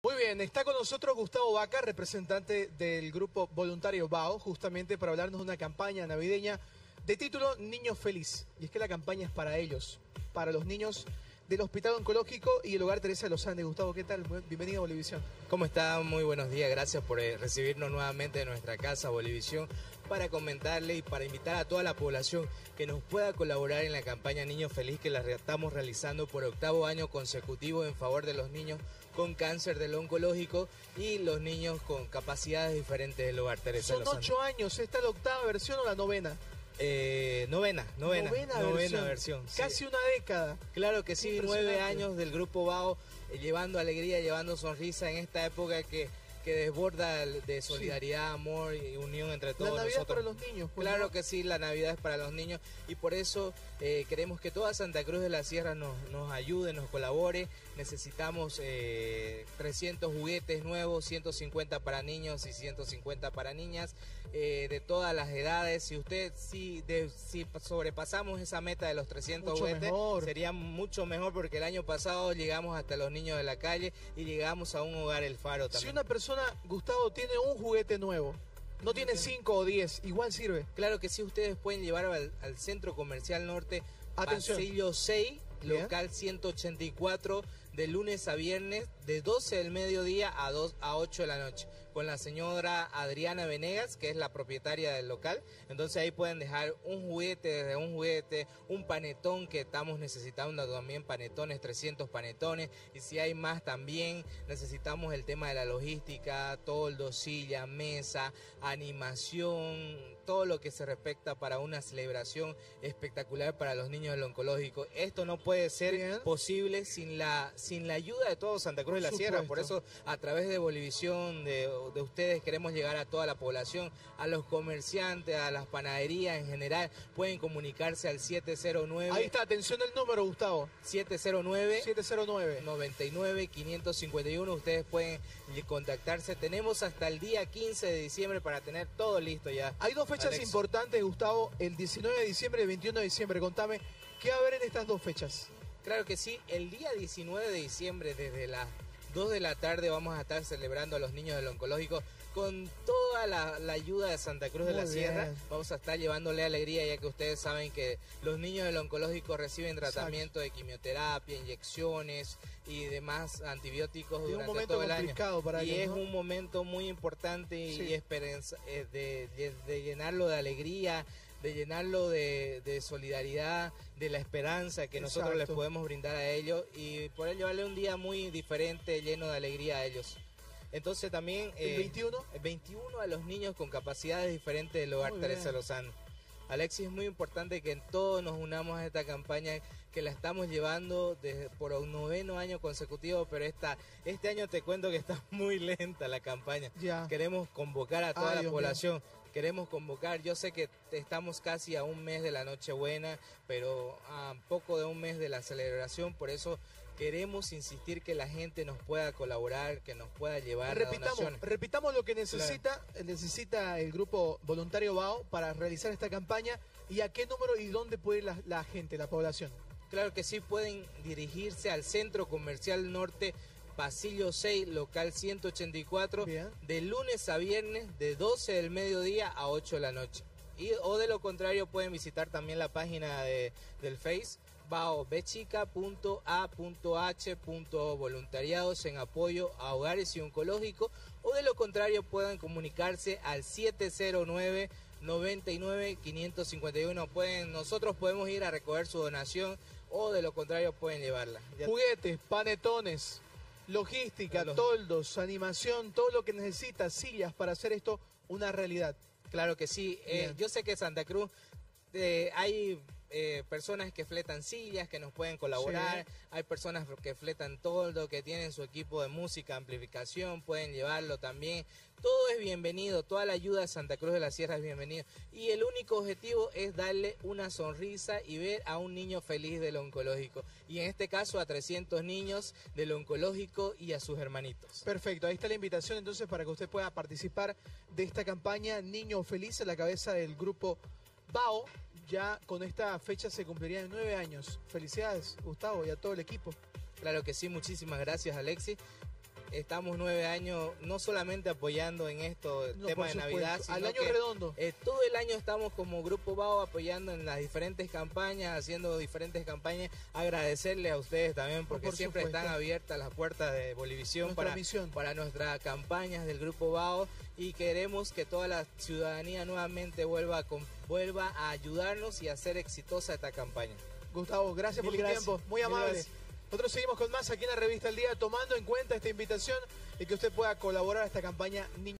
Muy bien, está con nosotros Gustavo Vaca, representante del grupo voluntario BAO, justamente para hablarnos de una campaña navideña de título Niño Feliz. Y es que la campaña es para ellos, para los niños del Hospital Oncológico y el Hogar Teresa de los Andes. Gustavo, ¿qué tal? Bienvenido a Bolivisión. ¿Cómo está? Muy buenos días. Gracias por eh, recibirnos nuevamente en nuestra casa Bolivisión para comentarle y para invitar a toda la población que nos pueda colaborar en la campaña Niño Feliz que la estamos realizando por octavo año consecutivo en favor de los niños con cáncer del oncológico y los niños con capacidades diferentes del Hogar Teresa. Son ocho años. ¿Esta es la octava versión o la novena? Eh, novena, novena, novena, versión. Casi una década. Claro que sí, nueve años del grupo BAO, eh, llevando alegría, llevando sonrisa en esta época que que desborda de solidaridad, amor y unión entre todos la Navidad para los niños. Pues, claro que sí, la Navidad es para los niños y por eso eh, queremos que toda Santa Cruz de la Sierra nos, nos ayude, nos colabore. Necesitamos eh, 300 juguetes nuevos, 150 para niños y 150 para niñas, eh, de todas las edades. Si usted, si, si sobrepasamos esa meta de los 300 juguetes, sería mucho mejor porque el año pasado llegamos hasta los niños de la calle y llegamos a un hogar El Faro también. Si una persona Gustavo, tiene un juguete nuevo. No tiene 5 o 10, igual sirve. Claro que sí, ustedes pueden llevar al, Centro Comercial Norte, Atención. Pasillo 6, local 184, de lunes a viernes, de 12 del mediodía a, 2, a 8 de la noche, con la señora Adriana Venegas, que es la propietaria del local. Entonces ahí pueden dejar un juguete, desde un juguete, un panetón que estamos necesitando también, panetones, 300 panetones. Y si hay más también, necesitamos el tema de la logística, toldo, silla, mesa, animación, todo lo que se respecta para una celebración espectacular para los niños del oncológico. Esto no puede ser posible sin la sin la ayuda de todos Santa Cruz de la Sierra. Por eso, a través de Bolivisión, de, ustedes, queremos llegar a toda la población, a los comerciantes, a las panaderías en general. Pueden comunicarse al 709. Ahí está, atención el número, Gustavo. 709. 709. 99 551. Ustedes pueden contactarse. Tenemos hasta el día 15 de diciembre para tener todo listo ya. Hay dos fechas importantes, Gustavo. El 19 de diciembre y el 21 de diciembre. Contame, ¿qué va a haber en estas dos fechas? Claro que sí, el día 19 de diciembre desde las 2 de la tarde vamos a estar celebrando a los niños del oncológico con toda la, ayuda de Santa Cruz de la Sierra. Vamos a estar llevándole alegría ya que ustedes saben que los niños del oncológico reciben tratamiento de quimioterapia, inyecciones y demás antibióticos durante todo el año. Para y es un momento muy importante y esperanza, eh, de, de llenarlo de alegría de llenarlo de, solidaridad, de la esperanza que nosotros les podemos brindar a ellos y por ello vale un día muy diferente, lleno de alegría a ellos. Entonces también... ¿El 21? El 21 a los niños con capacidades diferentes del hogar Teresa Lozano. Alexis, es muy importante que todos nos unamos a esta campaña que la estamos llevando desde, por un noveno año consecutivo, pero esta, este año te cuento que está muy lenta la campaña. Queremos convocar a toda la población queremos convocar. Yo sé que estamos casi a un mes de la Nochebuena, pero a poco de un mes de la celebración, por eso queremos insistir que la gente nos pueda colaborar, que nos pueda llevar repitamos, Repitamos lo que necesita, necesita el grupo voluntario BAO para realizar esta campaña y a qué número y dónde puede ir la, la gente, la población. Claro que sí, pueden dirigirse al Centro Comercial Norte pasillo 6, local 184, de lunes a viernes de 12 del mediodía a 8 de la noche. Y, o de lo contrario pueden visitar también la página de, del Face baobechica.a.h.voluntariados en apoyo a hogares y oncológicos o de lo contrario pueden comunicarse al 709 99 551 pueden nosotros podemos ir a recoger su donación o de lo contrario pueden llevarla juguetes panetones logística, toldos, animación, todo lo que necesita, sillas para hacer esto una realidad. Claro que sí. Eh, yo sé que Santa Cruz eh, hay eh, personas que fletan sillas, que nos pueden colaborar, hay personas que fletan toldo, que tienen su equipo de música, amplificación, pueden llevarlo también. Todo es bienvenido, toda la ayuda de Santa Cruz de la Sierra es bienvenida. Y el único objetivo es darle una sonrisa y ver a un niño feliz del oncológico. Y en este caso a 300 niños del oncológico y a sus hermanitos. Perfecto, ahí está la invitación entonces para que usted pueda participar de esta campaña Niño Feliz a la cabeza del grupo BAO ya con esta fecha se cumplirían nueve años. Felicidades, Gustavo, y a todo el equipo. Claro que sí, muchísimas gracias, Alexis. Estamos nueve años no solamente apoyando en esto, el tema de Navidad, sino al año redondo. Eh, todo el año estamos como Grupo BAO apoyando en las diferentes campañas, haciendo diferentes campañas. Agradecerle a ustedes también porque siempre están abiertas las puertas de Bolivisión para, para nuestras campañas del Grupo BAO y queremos que toda la ciudadanía nuevamente vuelva a, vuelva a ayudarnos y a hacer exitosa esta campaña. Gustavo, gracias por tu tiempo, muy amable. Nosotros seguimos con más aquí en la revista El Día, tomando en cuenta esta invitación y que usted pueda colaborar a esta campaña